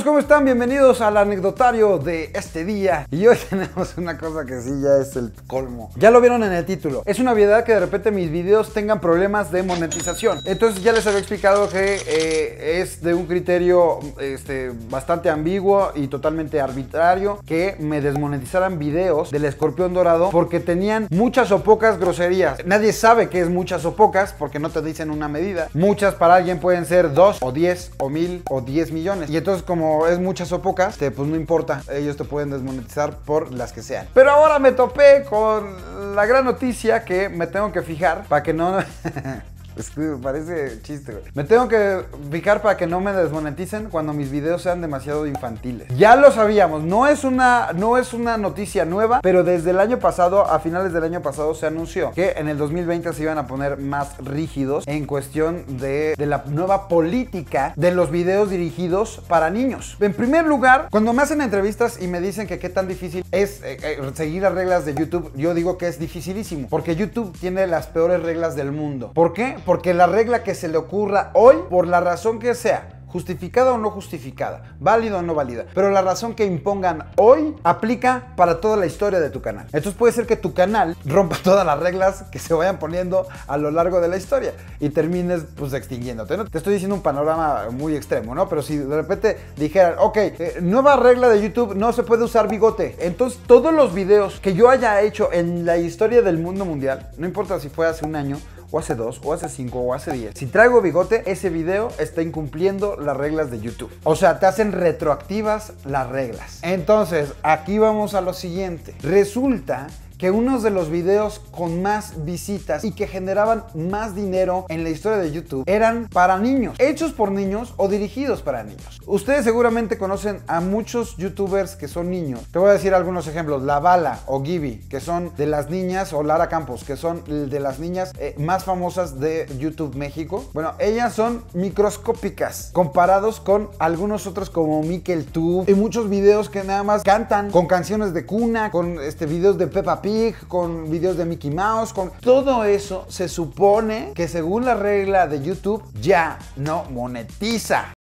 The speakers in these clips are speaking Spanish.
¿cómo están? Bienvenidos al anecdotario de este día. Y hoy tenemos una cosa que sí ya es el colmo. Ya lo vieron en el título. Es una obviedad que de repente mis videos tengan problemas de monetización. Entonces ya les había explicado que eh, es de un criterio este, bastante ambiguo y totalmente arbitrario que me desmonetizaran videos del escorpión dorado porque tenían muchas o pocas groserías. Nadie sabe qué es muchas o pocas porque no te dicen una medida. Muchas para alguien pueden ser dos o diez o mil o diez millones. Y entonces como es muchas o pocas, pues no importa, ellos te pueden desmonetizar por las que sean. Pero ahora me topé con la gran noticia que me tengo que fijar para que no... Es que parece chiste, güey. Me tengo que fijar para que no me desmoneticen cuando mis videos sean demasiado infantiles. Ya lo sabíamos, no es una, no es una noticia nueva, pero desde el año pasado, a finales del año pasado, se anunció que en el 2020 se iban a poner más rígidos en cuestión de, la nueva política de los videos dirigidos para niños. En primer lugar, cuando me hacen entrevistas y me dicen que qué tan difícil es eh, eh, seguir las reglas de YouTube, yo digo que es dificilísimo, porque YouTube tiene las peores reglas del mundo. ¿Por qué? Porque la regla que se le ocurra hoy, por la razón que sea, justificada o no justificada, válida o no válida, pero la razón que impongan hoy aplica para toda la historia de tu canal. Entonces puede ser que tu canal rompa todas las reglas que se vayan poniendo a lo largo de la historia y termines pues extinguiéndote. Te estoy diciendo un panorama muy extremo, ¿no? Pero si de repente dijeran, ok, eh, nueva regla de YouTube, no se puede usar bigote. Entonces todos los videos que yo haya hecho en la historia del mundo mundial, no importa si fue hace un año, o hace dos, o hace cinco, o hace diez. Si traigo bigote, ese video está incumpliendo las reglas de YouTube. O sea, te hacen retroactivas las reglas. Entonces, aquí vamos a lo siguiente. Resulta que unos de los videos con más visitas y que generaban más dinero en la historia de YouTube eran para niños, hechos por niños o dirigidos para niños. Ustedes seguramente conocen a muchos youtubers que son niños. Te voy a decir algunos ejemplos. La Bala o Gibby, que son de las niñas, o Lara Campos, que son de las niñas eh, más famosas de YouTube México. Bueno, ellas son microscópicas comparados con algunos otros como Mikel Tube y muchos videos que nada más cantan con canciones de cuna, con este, videos de Peppa Pig con videos de Mickey Mouse, con todo eso se supone que según la regla de YouTube ya no monetiza.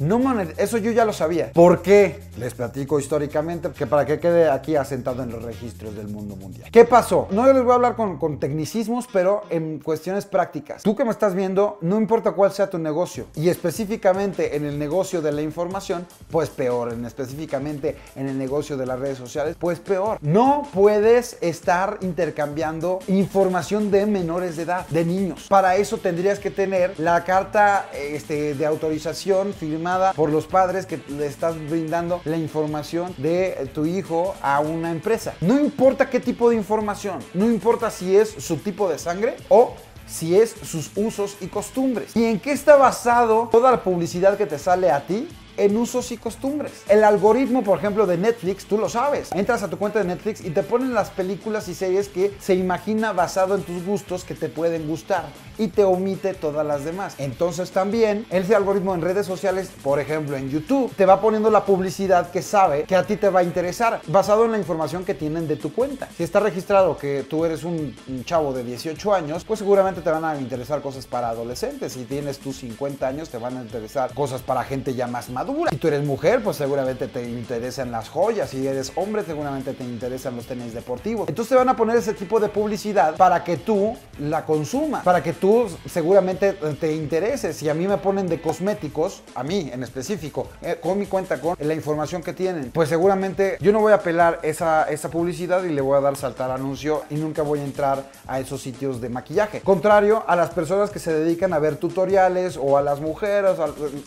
No monetiza. Eso yo ya lo sabía. ¿Por qué? Les platico históricamente que para que quede aquí asentado en los registros del mundo mundial. ¿Qué pasó? No les voy a hablar con, con tecnicismos, pero en cuestiones prácticas. Tú que me estás viendo, no importa cuál sea tu negocio, y específicamente en el negocio de la información, pues peor. En específicamente en el negocio de las redes sociales, pues peor. No puedes estar intercambiando información de menores de edad, de niños. Para eso tendrías que tener la carta este, de autorización firmada por los padres que le estás brindando la información de tu hijo a una empresa. No importa qué tipo de información, no importa si es su tipo de sangre o si es sus usos y costumbres. ¿Y en qué está basado toda la publicidad que te sale a ti? En usos y costumbres. El algoritmo, por ejemplo, de Netflix, tú lo sabes. Entras a tu cuenta de Netflix y te ponen las películas y series que se imagina basado en tus gustos que te pueden gustar y te omite todas las demás. Entonces también ese algoritmo en redes sociales, por ejemplo en YouTube, te va poniendo la publicidad que sabe que a ti te va a interesar basado en la información que tienen de tu cuenta. Si está registrado que tú eres un, chavo de 18 años, pues seguramente te van a interesar cosas para adolescentes. Si tienes tus 50 años, te van a interesar cosas para gente ya más madura si tú eres mujer, pues seguramente te interesan las joyas. Si eres hombre, seguramente te interesan los tenis deportivos. Entonces te van a poner ese tipo de publicidad para que tú la consumas, para que tú seguramente te intereses. Si a mí me ponen de cosméticos, a mí en específico, eh, con mi cuenta, con la información que tienen, pues seguramente yo no voy a apelar esa, esa publicidad y le voy a dar saltar anuncio y nunca voy a entrar a esos sitios de maquillaje. Contrario a las personas que se dedican a ver tutoriales o a las mujeres,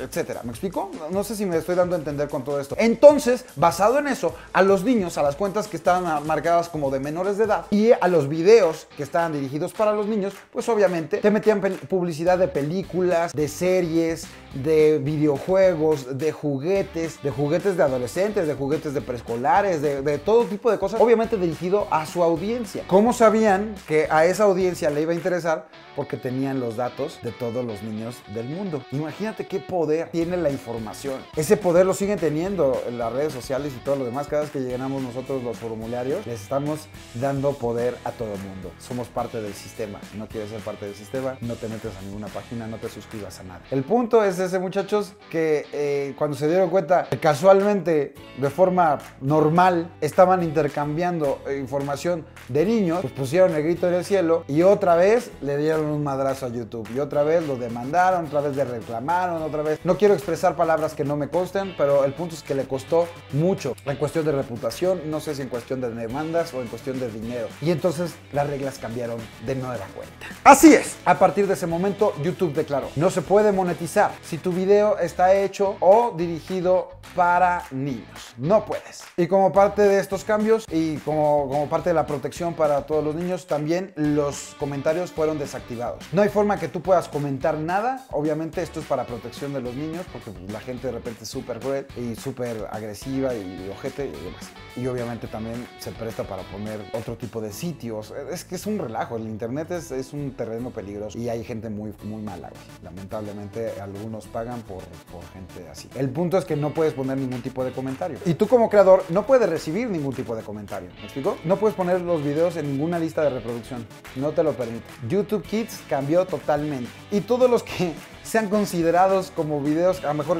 etcétera. ¿Me explico? No sé si me estoy dando a entender con todo esto. Entonces, basado en eso, a los niños, a las cuentas que estaban marcadas como de menores de edad y a los videos que estaban dirigidos para los niños, pues obviamente te metían publicidad de películas, de series, de videojuegos, de juguetes, de juguetes de adolescentes, de juguetes de preescolares, de todo tipo de cosas, obviamente dirigido a su audiencia. ¿Cómo sabían que a esa audiencia le iba a interesar? Porque tenían los datos de todos los niños del mundo. Imagínate qué poder tiene la información Ese poder lo siguen teniendo en las redes sociales y todo lo demás. Cada vez que llegamos nosotros los formularios, les estamos dando poder a todo el mundo. Somos parte del sistema. No quieres ser parte del sistema, no te metes a ninguna página, no te suscribas a nada. El punto es ese, muchachos, que eh, cuando se dieron cuenta casualmente, de forma normal, estaban intercambiando eh, información de niños, pues pusieron el grito en el cielo y otra vez le dieron un madrazo a YouTube. Y otra vez lo demandaron, otra vez le reclamaron, otra vez. No quiero expresar palabras que no me consten, pero el punto es que le costó mucho en cuestión de reputación, no sé si en cuestión de demandas o en cuestión de dinero. Y entonces las reglas cambiaron de nueva cuenta. Así es, a partir de ese momento YouTube declaró, no se puede monetizar si tu video está hecho o dirigido para niños. No puedes. Y como parte de estos cambios y como parte de la protección para todos los niños, también los comentarios fueron desactivados. No hay forma que tú puedas comentar nada. Obviamente esto es para protección de los niños porque la gente de repente súper cruel y súper agresiva y ojete y demás. Y obviamente también se presta para poner otro tipo de sitios. Es que es un relajo. El internet es, es un terreno peligroso y hay gente muy, muy mala. Lamentablemente algunos pagan por, por gente así. El punto es que no puedes poner ningún tipo de comentario. Y tú como creador no puedes recibir ningún tipo de comentario. ¿Me explico? No puedes poner los videos en ninguna lista de reproducción. No te lo permite. YouTube Kids cambió totalmente. Y todos los que sean considerados como videos, a lo mejor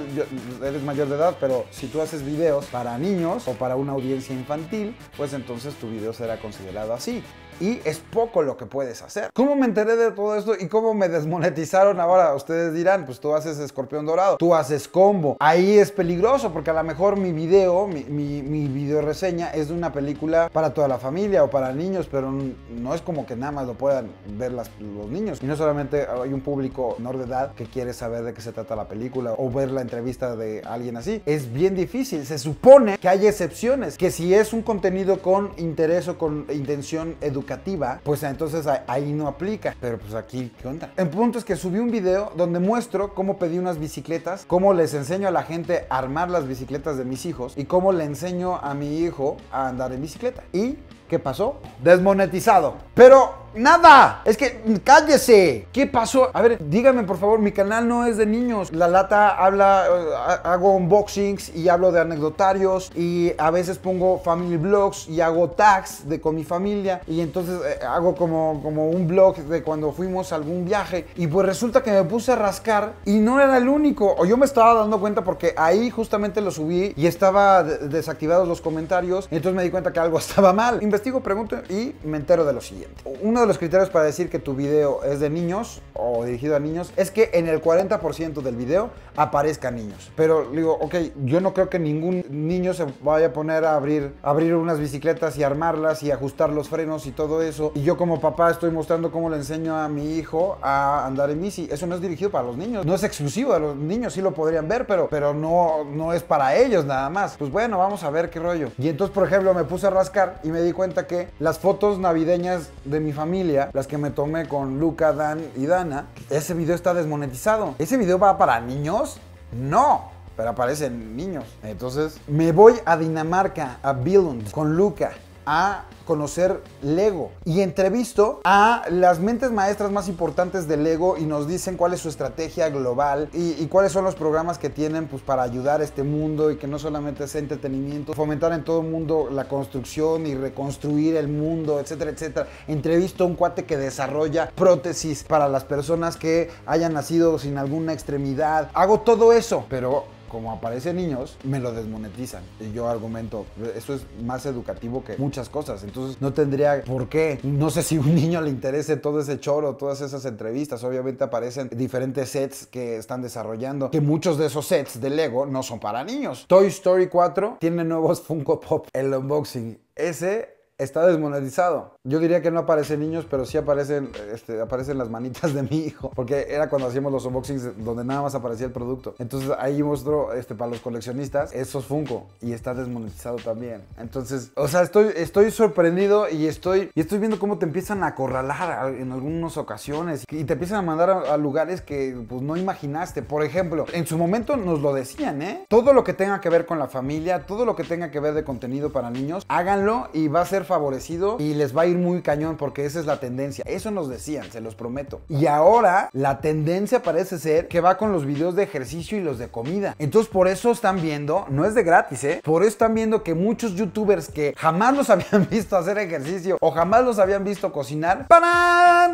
eres mayor de edad, pero si tú haces videos para niños o para una audiencia infantil, pues entonces tu video será considerado así y es poco lo que puedes hacer. ¿Cómo me enteré de todo esto y cómo me desmonetizaron ahora? Ustedes dirán, pues tú haces escorpión dorado, tú haces combo. Ahí es peligroso porque a lo mejor mi video, mi, mi, video reseña es de una película para toda la familia o para niños, pero no es como que nada más lo puedan ver los niños. Y no solamente hay un público menor de edad que quiere saber de qué se trata la película o ver la entrevista de alguien así. Es bien difícil. Se supone que hay excepciones, que si es un contenido con interés o con intención educativa, pues entonces ahí no aplica. Pero pues aquí, ¿qué onda? El punto es que subí un video donde muestro cómo pedí unas bicicletas, cómo les enseño a la gente a armar las bicicletas de mis hijos y cómo le enseño a mi hijo a andar en bicicleta. ¿Y qué pasó? Desmonetizado. Pero Nada. Es que cállese. ¿Qué pasó? A ver, dígame por favor, mi canal no es de niños. La lata habla, eh, hago unboxings y hablo de anecdotarios y a veces pongo family blogs y hago tags de con mi familia y entonces eh, hago como, como un blog de cuando fuimos a algún viaje y pues resulta que me puse a rascar y no era el único. O yo me estaba dando cuenta porque ahí justamente lo subí y estaba desactivados los comentarios y entonces me di cuenta que algo estaba mal. Investigo, pregunto y me entero de lo siguiente. Uno de los criterios para decir que tu video es de niños o dirigido a niños es que en el 40% del video aparezcan niños. Pero digo, ok, yo no creo que ningún niño se vaya a poner a abrir, abrir unas bicicletas y armarlas y ajustar los frenos y todo eso. Y yo como papá estoy mostrando cómo le enseño a mi hijo a andar en bici. Eso no es dirigido para los niños. No es exclusivo de los niños, sí lo podrían ver, pero, pero no, no es para ellos nada más. Pues bueno, vamos a ver qué rollo. Y entonces, por ejemplo, me puse a rascar y me di cuenta que las fotos navideñas de mi familia las que me tomé con Luca, Dan y Dana, ese video está desmonetizado. ¿Ese video va para niños? No pero aparecen niños. Entonces me voy a Dinamarca, a Billund, con Luca, a conocer Lego y entrevisto a las mentes maestras más importantes de Lego y nos dicen cuál es su estrategia global y, cuáles son los programas que tienen pues, para ayudar a este mundo y que no solamente es entretenimiento, fomentar en todo el mundo la construcción y reconstruir el mundo, etcétera, etcétera. Entrevisto a un cuate que desarrolla prótesis para las personas que hayan nacido sin alguna extremidad. Hago todo eso, pero como aparecen niños, me lo desmonetizan. Y yo argumento, eso es más educativo que muchas cosas. Entonces no tendría por qué. No sé si a un niño le interese todo ese choro, todas esas entrevistas. Obviamente aparecen diferentes sets que están desarrollando, que muchos de esos sets de Lego no son para niños. Toy Story 4 tiene nuevos Funko Pop. El unboxing. Ese está desmonetizado. Yo diría que no aparecen niños, pero sí aparecen, este, aparecen las manitas de mi hijo. Porque era cuando hacíamos los unboxings donde nada más aparecía el producto. Entonces ahí mostró este, para los coleccionistas esos Funko. Y está desmonetizado también. Entonces, o sea, estoy, estoy sorprendido y estoy, estoy viendo cómo te empiezan a acorralar en algunas ocasiones. Y te empiezan a mandar a, a lugares que pues, no imaginaste. Por ejemplo, en su momento nos lo decían, ¿eh? Todo lo que tenga que ver con la familia, todo lo que tenga que ver de contenido para niños, háganlo y va a ser favorecido y les va a ir muy cañón porque esa es la tendencia. Eso nos decían, se los prometo. Y ahora la tendencia parece ser que va con los videos de ejercicio y los de comida. Entonces por eso están viendo, no es de gratis, ¿eh? Por eso están viendo que muchos youtubers que jamás los habían visto hacer ejercicio o jamás los habían visto cocinar,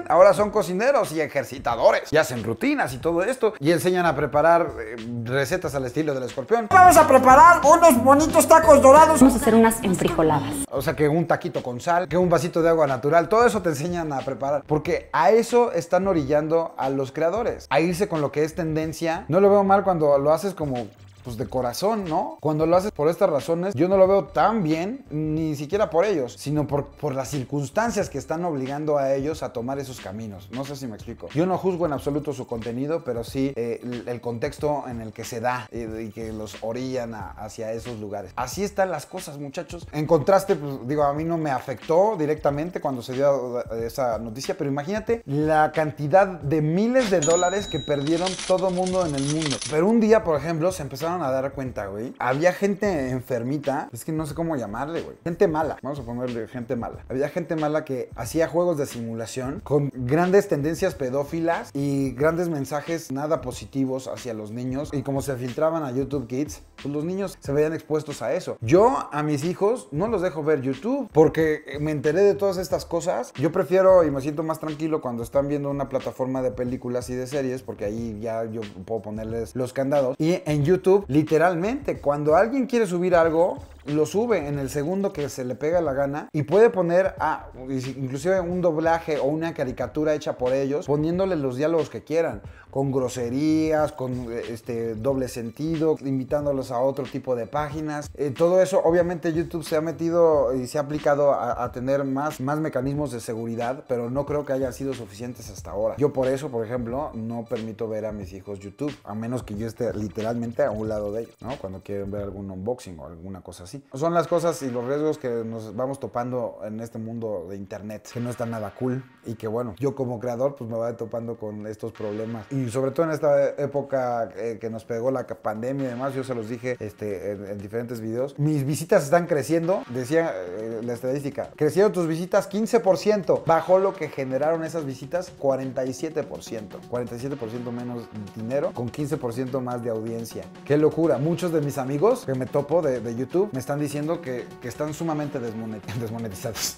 Ahora son cocineros y ejercitadores y hacen rutinas y todo esto y enseñan a preparar eh, recetas al estilo del escorpión. Vamos a preparar unos bonitos tacos dorados. Vamos a hacer unas enfrijoladas. O sea, que un taquito con sal, que un vasito de agua natural, todo eso te enseñan a preparar. Porque a eso están orillando a los creadores. A irse con lo que es tendencia. No lo veo mal cuando lo haces como pues de corazón, ¿no? Cuando lo haces por estas razones, yo no lo veo tan bien, ni siquiera por ellos, sino por, por las circunstancias que están obligando a ellos a tomar esos caminos. No sé si me explico. Yo no juzgo en absoluto su contenido, pero sí eh, el, contexto en el que se da y, y que los orillan hacia esos lugares. Así están las cosas, muchachos. En contraste, pues digo, a mí no me afectó directamente cuando se dio esa noticia, pero imagínate la cantidad de miles de dólares que perdieron todo mundo en el mundo. Pero un día, por ejemplo, se empezaron a dar cuenta, güey. Había gente enfermita, es que no sé cómo llamarle, güey. Gente mala, vamos a ponerle gente mala. Había gente mala que hacía juegos de simulación con grandes tendencias pedófilas y grandes mensajes nada positivos hacia los niños. Y como se filtraban a YouTube Kids, pues los niños se veían expuestos a eso. Yo a mis hijos no los dejo ver YouTube porque me enteré de todas estas cosas. Yo prefiero y me siento más tranquilo cuando están viendo una plataforma de películas y de series porque ahí ya yo puedo ponerles los candados. Y en YouTube, literalmente, cuando alguien quiere subir algo, lo sube en el segundo que se le pega la gana y puede poner a, inclusive un doblaje o una caricatura hecha por ellos, poniéndole los diálogos que quieran, con groserías, con este doble sentido, invitándolos a otro tipo de páginas. Eh, todo eso, obviamente YouTube se ha metido y se ha aplicado a, a tener más, más mecanismos de seguridad, pero no creo que hayan sido suficientes hasta ahora. Yo por eso, por ejemplo, no permito ver a mis hijos YouTube, a menos que yo esté literalmente a un lado de ellos, ¿no? Cuando quieren ver algún unboxing o alguna cosa así. Son las cosas y los riesgos que nos vamos topando en este mundo de internet, que no está nada cool y que bueno, yo como creador pues me voy topando con estos problemas. Y sobre todo en esta época eh, que nos pegó la pandemia y demás, yo se los dije este, en, en diferentes videos, mis visitas están creciendo, decía eh, la estadística, crecieron tus visitas 15%, bajó lo que generaron esas visitas 47%, 47% menos dinero con 15% más de audiencia. Qué locura, muchos de mis amigos que me topo de, de YouTube me están diciendo que, que están sumamente desmonet- desmonetizados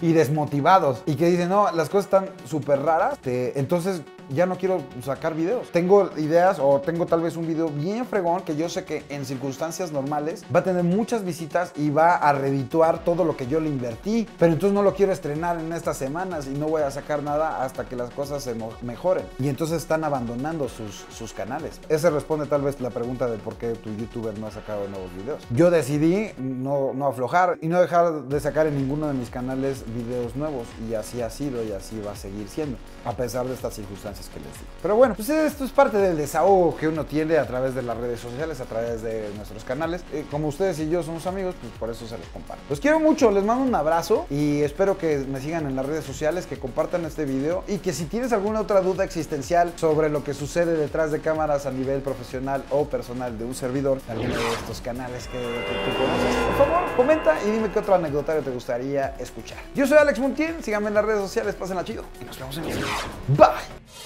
y desmotivados. Y que dicen, no, las cosas están súper raras, te- entonces ya no quiero sacar videos. Tengo ideas o tengo tal vez un video bien fregón que yo sé que en circunstancias normales va a tener muchas visitas y va a redituar todo lo que yo le invertí, pero entonces no lo quiero estrenar en estas semanas y no voy a sacar nada hasta que las cosas se mejoren. Y entonces están abandonando sus, canales. Ese responde tal vez la pregunta de por qué tu youtuber no ha sacado nuevos videos. Yo decidí no aflojar y no dejar de sacar en ninguno de mis canales videos nuevos y así ha sido y así va a seguir siendo, a pesar de estas circunstancias que les digo. Pero bueno, pues esto es parte del desahogo que uno tiene a través de las redes sociales, a través de nuestros canales. Eh, como ustedes y yo somos amigos, pues por eso se los comparto. Los quiero mucho, les mando un abrazo y espero que me sigan en las redes sociales, que compartan este video y que si tienes alguna otra duda existencial sobre lo que sucede detrás de cámaras a nivel profesional o personal de un servidor, alguno de estos canales que, tú conoces, por favor, comenta y dime qué otro anecdotario te gustaría escuchar. Yo soy Alex Montiel, síganme en las redes sociales, pásenla chido y nos vemos en el siguiente. Bye.